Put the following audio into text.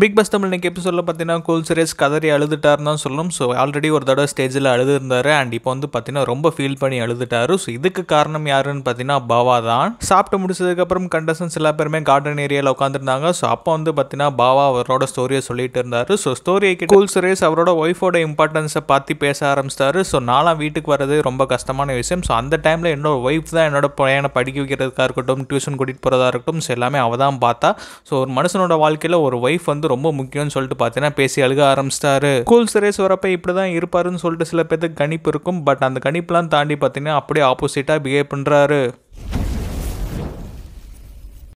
Big pass Tamil இன்னைக்கு எபிசோடில் பார்த்தீங்கன்னா கூல் சுரேஷ் கதறி அழுதுட்டாருன்னு தான் சொல்லணும். ஸோ ஆல்ரெடி ஒரு தடவை ஸ்டேஜில் அழுதுருந்தாரு. அண்ட் இப்போ வந்து பார்த்தீங்கன்னா ரொம்ப ஃபீல் பண்ணி அழுதுட்டாரு. ஸோ இதுக்கு காரணம் யாருன்னு பார்த்தீங்கன்னா பாவா தான். சாப்பிட்டு முடிச்சதுக்கப்புறம் கண்டஸ்டன்ஸ் எல்லா பேருமே கார்டன் ஏரியாவில் உட்காந்துருந்தாங்க ஸோ அப்போ வந்து பார்த்தீங்கன்னா பாவா அவரோட ஸ்டோரியை சொல்லிட்டு இருந்தாரு. ஸோ ஸ்டோரியை கோல் சுரேஷ் அவரோட ஒய்ஃபோட இம்பார்ட்டன்ஸை பார்த்து பேச ஆரம்பிச்சிட்டாரு. ஸோ நாலாம் வீட்டுக்கு வரது ரொம்ப கஷ்டமான விஷயம். ஸோ அந்த டைமில் என்னோட ஒய்ஃப் தான் என்னோட பையனை படிக்க வைக்கிறதுக்காக இருக்கட்டும் டியூஷன் கூட்டிகிட்டு போகிறதா இருக்கட்டும் ஸோ எல்லாமே அவள் தான் பார்த்தா. ஸோ ஒரு மனுஷனோட வாழ்க்கையில் ஒரு ஒய்ஃப் வந்து ரொம்ப முக்கியம்னு சொல்லிட்டு பார்த்தீங்கன்னா பேசி அழுக ஆரம்பிச்சிட்டாரு. கூல் சுரேஷ் வரப்ப இப்படிதான் இருப்பாருன்னு சொல்லிட்டு சில பேருக்கு கணிப்பு இருக்கும். பட் அந்த கணிப்புலாம் தாண்டி பார்த்தீங்கன்னா அப்படியே ஆப்போசிட்டாக பிஹேவ் பண்ணுறாரு